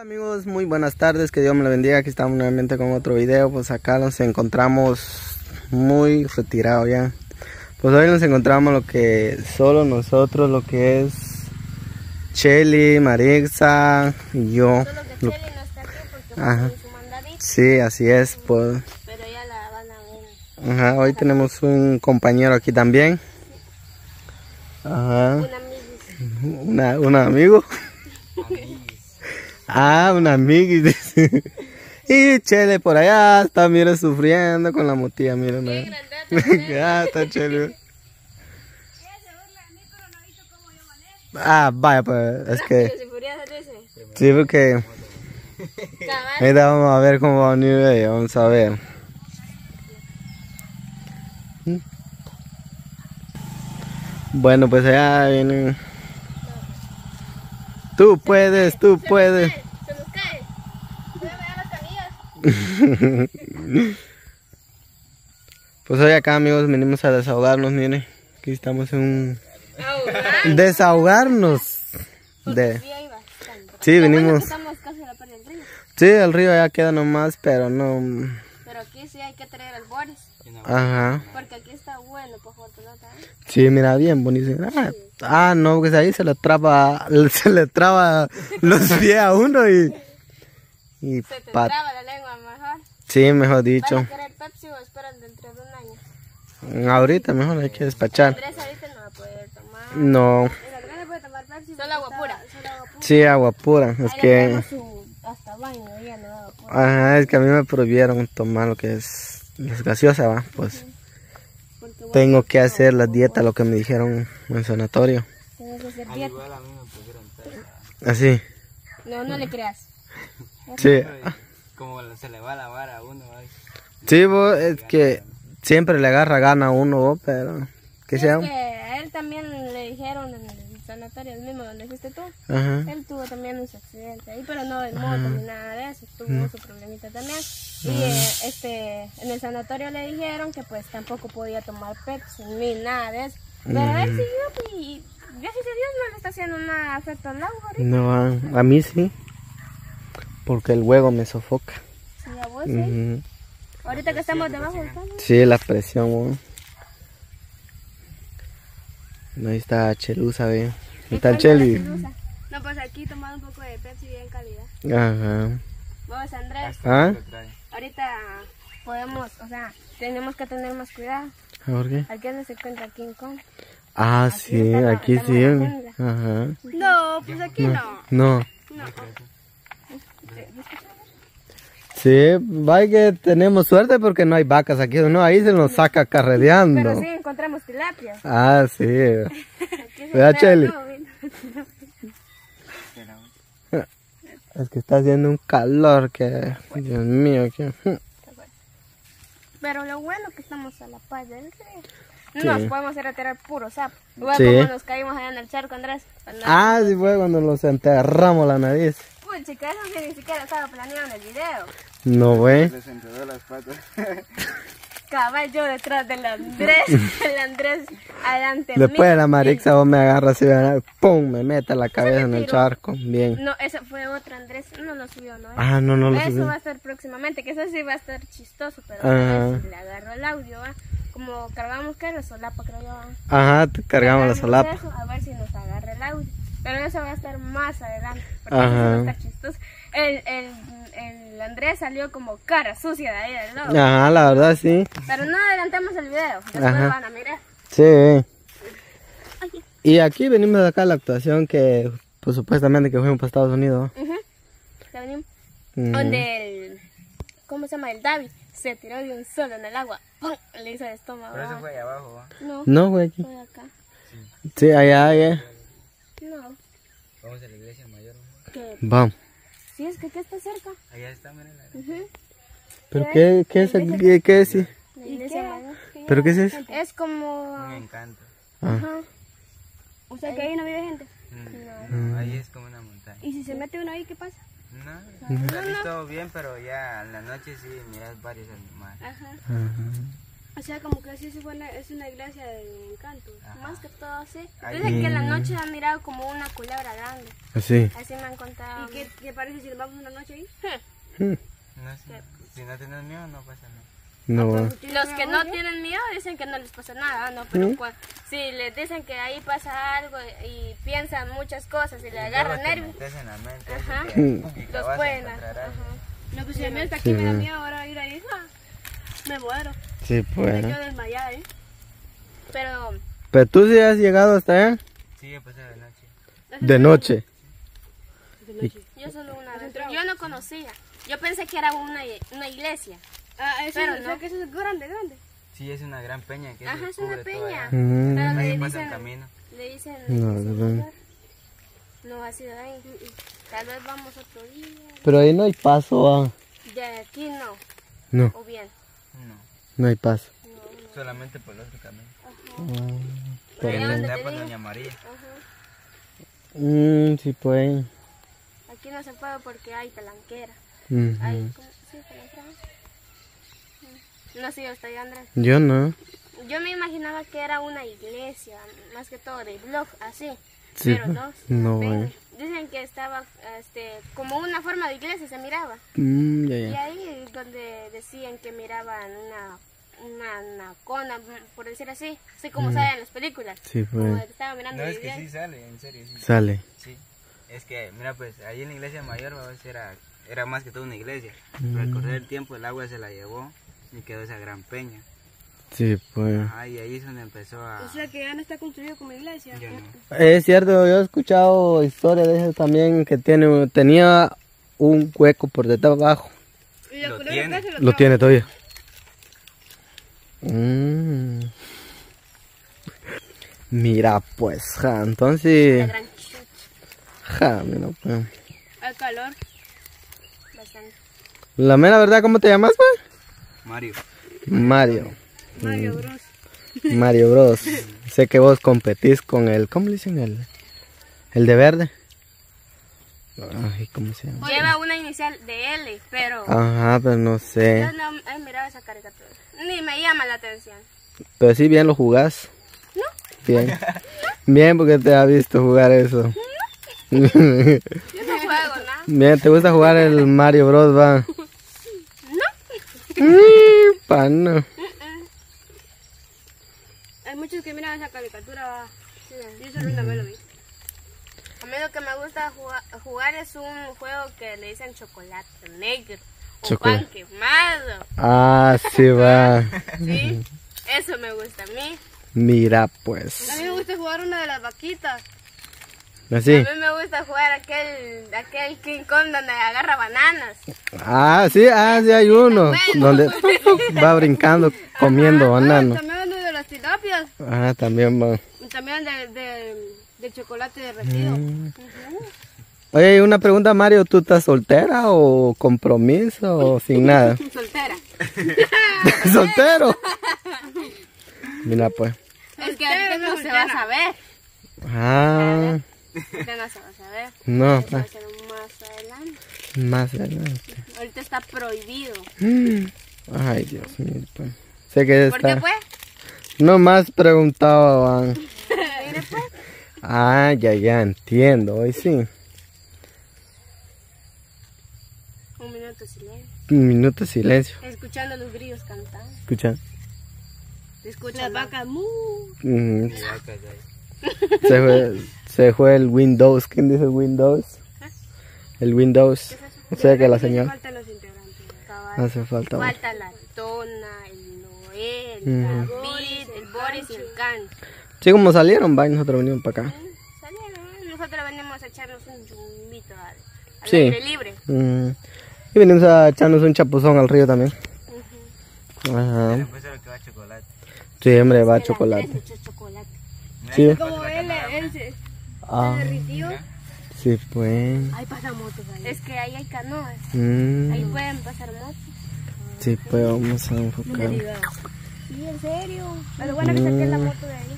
Hola amigos, muy buenas tardes, que Dios me lo bendiga, aquí estamos nuevamente con otro video, pues acá nos encontramos muy retirado ya. Pues hoy nos encontramos lo que solo nosotros, lo que es Shelly, Marixa y yo. Solo que Shelly no está aquí porque Ajá. su mandadito, Sí, así es, pues. pero ya la van a ver. Ajá, hoy tenemos un compañero aquí también. Ajá, Un amigo. una, un amigo. Ah, un amigo. dice. Y Chele por allá está, mira, sufriendo con la motilla, miren. Qué Ya está Chele. Ah, vaya, pues, es que, sí, porque, ahorita vamos a ver cómo va a venir ella, vamos a ver. Bueno, pues allá vienen. Tú puedes, tú puedes. Se nos cae. Voy a ver las. Pues hoy acá amigos venimos a desahogarnos, miren. Aquí estamos en un... Ahogar. Desahogarnos. De... Sí, hay bastante. Sí, Lo bueno venimos... que estamos casi a la par del río. Sí, el río ya queda nomás, pero no... Pero aquí sí hay que traer al Boris. Ajá. Porque aquí está bueno. Sí, mira, bien bonito. Ah, ah, no, porque ahí se le traba, se le traba los pies a uno y... Y Se te traba la lengua mejor. Sí, mejor ¿Van dicho. a querer Pepsi o esperan dentro de un año? Ahorita mejor hay que despachar. Andrés ahorita no va a poder tomar. No, El puede tomar Pepsi. Solo agua pura. Sí, agua pura. Es Ahí que... su hasta baño ya no agua pura. Ajá, es que a mí me prohibieron tomar lo que es las gaseosas, va. Pues tengo que hacer la dieta, lo que me dijeron en el sanatorio. tienes que hacer dieta. Así. No, no le creas. Sí. Como se le va la vara a uno. Sí, vos, es que siempre le agarra gana a uno, vos, pero... ¿Qué Es sea? que a él también le dijeron en el sanatorio, el mismo donde fuiste tú. Ajá. Él tuvo también un accidente ahí, pero no de moto ni nada de eso, tuvo su problemita también. Y eh, este, en el sanatorio le dijeron que pues tampoco podía tomar Pepsi ni nada de eso. Pero él siguió y gracias a Dios no le está haciendo nada afecto al agua ahorita. No, a, mí sí. Porque el huevo me sofoca. Sí, a vos sí. Ahorita que estamos debajo del. Sí, la presión, Ahí está Chelusa, ve. ¿Qué tal, Cheli? No, pues aquí tomando un poco de Pepsi bien calidad. Ajá. Vos, Andrés, ¿Ah? Ahorita podemos, o sea, tenemos que tener más cuidado. ¿Por qué? Aquí donde se encuentra King Kong. Ah, sí, está aquí está sí. Ajá. No, pues aquí no. No. No. Sí, vaya que tenemos suerte porque no hay vacas aquí, no, ahí se nos saca carrereando. Pero sí encontramos tilapia. Ah, sí. ¿Verdad, Cheli? Es que está haciendo un calor que, Dios mío, que... Pero lo bueno que estamos a la paz del río. Nos Sí. podemos ir a tirar puro sapo. Igual Sí. como nos caímos allá en el charco, Andrés. Cuando- Ah, sí fue cuando nos enterramos la nariz. Uy, chica, eso sí ni siquiera estaba planeado en el video. No, güey. Les enredó las patas. Cabal, yo detrás del Andrés, el Andrés adelante Después de la marixa vos me agarras y pum, me mete la cabeza en el charco. Bien. No, ese fue otro Andrés, no lo subió, ¿no? Ah, no, no lo Eso va a estar próximamente, que eso sí va a estar chistoso, pero a ver si le agarro el audio, ¿va? Como cargamos que la solapa, creo yo. ¿va? Ajá, cargamos la solapa. eso, a ver si nos agarra el audio. Pero eso va a estar más adelante, porque Ajá. eso va a estar chistoso. El, el, el Andrés salió como cara sucia de ahí del lobo. Ajá, la verdad sí. Pero no adelantemos el video, después Ajá. van a mirar. Sí. Y aquí venimos acá a la actuación que, pues supuestamente que fuimos para Estados Unidos. Venimos. Ujú. Donde el, ¿cómo se llama? El David se tiró de un solo en el agua. ¡Pum! Le hizo el estómago. Pero eso fue ahí abajo, ¿va? No, No, güey, aquí. fue acá. Sí, allá, allá. No, Vamos a la iglesia mayor. Vamos. Sí es que aquí está cerca. Allá está, miren. la- Ujú. ¿Pero qué, qué es? ¿Qué, qué es? La iglesia mayor. ¿Pero qué es eso? Es como... Un encanto. Ah. Ajá. O sea que ahí no vive gente. Mm, no, ahí es como una montaña. ¿Y si se mete uno ahí, qué pasa? No, está todo bien, pero ya en la noche sí miras varios animales. Ajá. Ajá. O sea, como que sí, sí fue una- es una iglesia de encanto. Más que todo, sí. Dicen que en la noche han mirado como una culebra grande. Así. Así me han contado. ¿Y qué, qué parece si nos vamos una noche ahí? Mm, No sé, si no tienes miedo, no pasa nada. No, va. Los que no tienen miedo dicen que no les pasa nada, no, pero cua- si les dicen que ahí pasa algo y piensan muchas cosas y le agarran nervios, que te los pueden. pues si a mí hasta aquí me da miedo ahora ir ahí. ah, Me muero. Sí, Me pues. quedo desmayada, ¿eh? Pero Pero tú sí has llegado hasta allá Sí, he pasado de noche. de noche. Yo solo una vez, yo no conocía. Yo pensé que era una, una iglesia. Ah, eso, Pero o sea no. que eso es grande, grande. Sí, es una gran peña que Ajá, es una peña. Mm, Pero le pasa el dicen, camino. le dicen, No, no. no ha sido ahí. Tal vez vamos otro día. Pero ahí no hay paso, ah. De aquí no, No, o bien. No, no hay paso. solamente por el otro camino. Por Ahí allá está donde por te Doña María. Ajá. Mm, sí, pues. Aquí no se puede porque hay. Hay, ¿cómo? Sí, talanquera. Mm. No sé, usted Andrés. Yo no. Yo me imaginaba que era una iglesia, más que todo de blog, así. Sí, pero no, no, eh. Dicen que estaba este, como una forma de iglesia, se miraba. Mm, Y ahí es donde decían que miraban una una anacona, mm, por decir así, así como sale en las películas. Sí, Como pues. que estaba mirando No, es que sí sale, en serio, sí. Sale. Sí, es que, mira, pues ahí en la iglesia mayor pues, era, era más que todo una iglesia. Mm. Pero al correr el tiempo el agua se la llevó y quedó esa gran peña. Sí, pues. Ajá, y ahí es donde empezó a... O sea que ya no está construido como iglesia. Ya no. Es cierto, yo he escuchado historias de eso también que tiene, tenía un hueco por detrás abajo. Y Lo tiene. lo Lo tiene todavía. Mm. Mira, pues, ja, La entonces, ja, mira, pues. Al calor. bastante. La mera verdad, ¿cómo te llamas, pues? Mario. Mario. Mario Bros. Mario Bros. sé que vos competís con el, ¿cómo le dicen el? El de verde. Ay, ¿cómo se llama? Lleva una inicial de L, pero Ajá, pero no sé. yo no he mirado esa caricatura. Ni me llama la atención. Pero sí bien lo jugás. No. Bien. Bien porque te ha visto jugar eso. Yo no juego nada. Bien, ¿te gusta jugar el Mario Bros, va? No. Mm, Pana. Hay muchos que miran esa caricatura. va. Yo solo una vez lo vi. A mí lo que me gusta jugar, jugar es un juego que le dicen chocolate negro o Chocolate. pan quemado. Ah, sí va. ¿Sí? Eso me gusta a mí. Mira, pues. A mí me gusta jugar una de las vaquitas. Así. A mí me gusta jugar aquel, aquel King Kong donde agarra bananas. Ah, sí, ah, sí hay uno. Donde va brincando, comiendo Ah, banano. también uno de las tilapias. Ah, también va. Y también de, de, de chocolate derretido. Mm. Oye, una pregunta, Mario, ¿tú estás soltera o compromiso o sin nada? Soltera. ¿Soltero? Mira, pues. Es que ahorita no se va a saber. Ah, Ahorita no se va a saber. no, Eso va a ser más adelante. más adelante. Ahorita está prohibido. Ay, Dios mío, pues. Sé que ¿Por qué está. pues? No más preguntaban. Mire pues. Ah, ya, ya entiendo. Hoy sí. Un minuto de silencio. Un minuto de silencio. Escuchando los grillos cantar. Escucha. Escucha Las vacas mu. Mm, vacas ahí. se, fue, se fue el Windows. ¿Quién dice Windows? El Windows. O sea que la señal. Faltan los integrantes. Cabal. Hace falta. Falta la Tona, el Noel, el David, el Boris y el Can. Sí, como salieron, va, y nosotros venimos para acá. Salieron, nosotros venimos a echarnos un zumbito al, al Sí. aire libre. Mm. Y venimos a echarnos un chapuzón al río también. Ajá. Después de lo que va chocolate. Sí, hombre, va chocolate. Sí. Como él mira. se Ah, derritió. sí, pues. Ahí pasa motos ahí. Es que ahí hay canoas. Mm. Ahí pueden pasar motos. Sí, pues vamos a enfocar. Sí, en serio. Pero bueno que saqué la moto de ahí.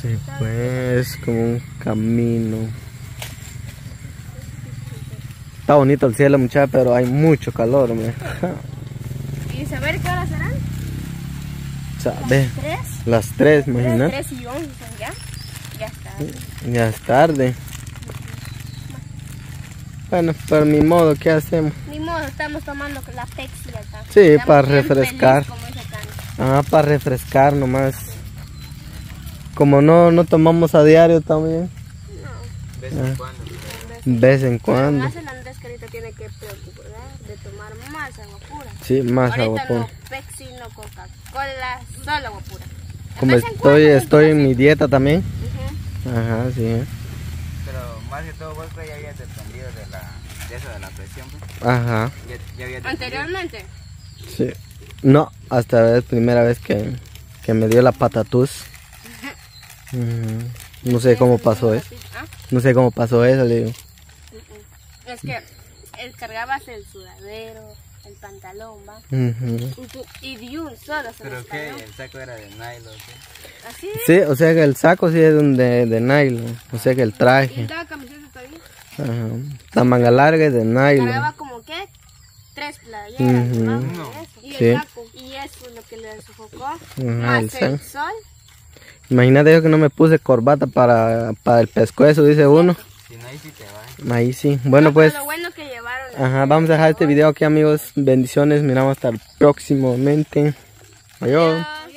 Sí, pues como un camino. Está bonito el cielo, muchachos, pero hay mucho calor, hombre. ¿Y saber qué hora serán? Sabe. Tres. Las tres, imagínate. Tres y once ya. Ya está. Ya es tarde. Bueno, por mi modo, ¿qué hacemos? Ni modo, estamos tomando la Pepsi acá. Sí, Estamos para refrescar. Ah, para refrescar nomás. Como no, no tomamos a diario también. De vez en cuando. Vez en cuando. Más el Andrés que ahorita tiene que preocupar de tomar más agua pura. Sí, más agua ahorita pura. no Pepsi, no Coca-Cola, solo agua pura. Como estoy, estoy en mi dieta también. Ajá, sí. Pero más que todo vos pues, ya habías dependido de, la, de eso de la presión. Pues. Ajá, Ya, ya habías dependido. Anteriormente. sí. No, hasta la primera vez que, que me dio la patatús. Ujú. No sé cómo pasó eso. ¿Ah? No sé cómo pasó eso, le digo. Es que él cargabas el sudadero, el pantalón, ¿va? Y, de un solo se Pero el saco era de nylon. ¿sí? Así. Sí, o sea que el saco sí es de, de nylon. O sea que el Y traje. camiseta. Ajá. La manga larga es de Cargaba nylon. como que tres playeras, Ujú. ¿no? No. Y Sí. el saco. Y eso es lo que le sofocó. el más el sol. sol. Imagínate yo que no me puse corbata para, para el pescuezo, dice uno. Si no, ahí sí te va. Ahí sí. Bueno, pues. Lo bueno que llevaron. Ajá, vamos a dejar este video aquí amigos. Bendiciones. Miramos hasta el próximamente. Adiós. Adiós.